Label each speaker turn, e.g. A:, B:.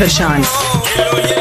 A: The
B: chance.